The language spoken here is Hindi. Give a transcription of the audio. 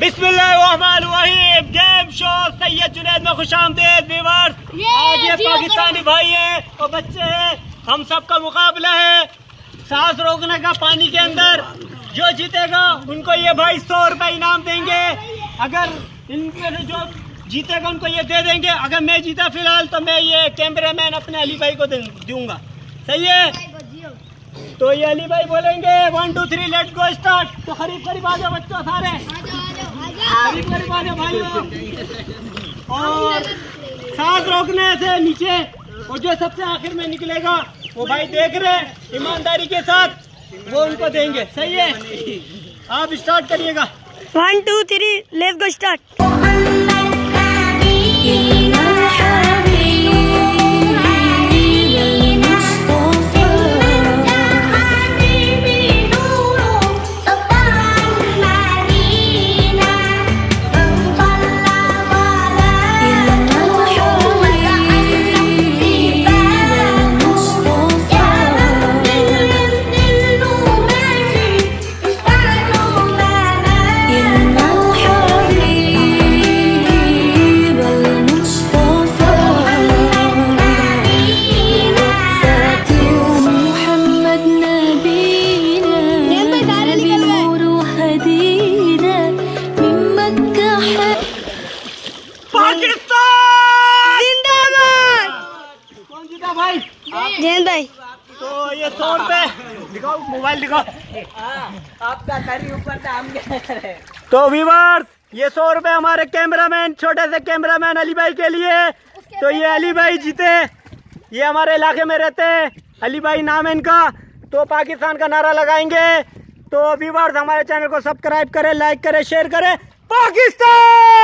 बिस्मिल्लाहिर्रहमानिर्रहीम। गेम शो सैयद जुनैद में खुश आमदेद व्यूवर्स आज ये पाकिस्तानी भाई हैं और बच्चे हैं। हम सबका मुकाबला है। सांस रोकने का पानी के अंदर। जो जीतेगा उनको ये भाई सौ रुपए इनाम देंगे। अगर इनके जो जीतेगा उनको ये दे देंगे। अगर मैं जीता फ़िलहाल तो मैं ये कैमरा मैन अपने अली भाई को दूँगा। सही है? तो ये अली भाई बोलेंगे one two three let go start तो खरीब खरीब आ जाओ बच्चों सारे। और सांस रोकने से नीचे और जो सबसे आखिर में निकलेगा, वो भाई देख रहे ईमानदारी के साथ, वो उनको देंगे। सही है? आप स्टार्ट करिएगा। One two three let go start Jain भाई। तो ये सौ रुपए। दिखाओ मोबाइल दिखाओ। आपका करी ऊपर था हम क्या करें तो व्यूवर्स ये सौ रुपए हमारे कैमरामैन छोटे से कैमरामैन अली भाई के लिए। तो ये अली भाई जीते। ये हमारे इलाके में रहते हैं। अली भाई नाम है इनका। तो पाकिस्तान का नारा लगाएँगे। तो व्यूवर्स हमारे चैनल को सब्सक्राइब करें लाइक करें शेयर करें। पाकिस्तान!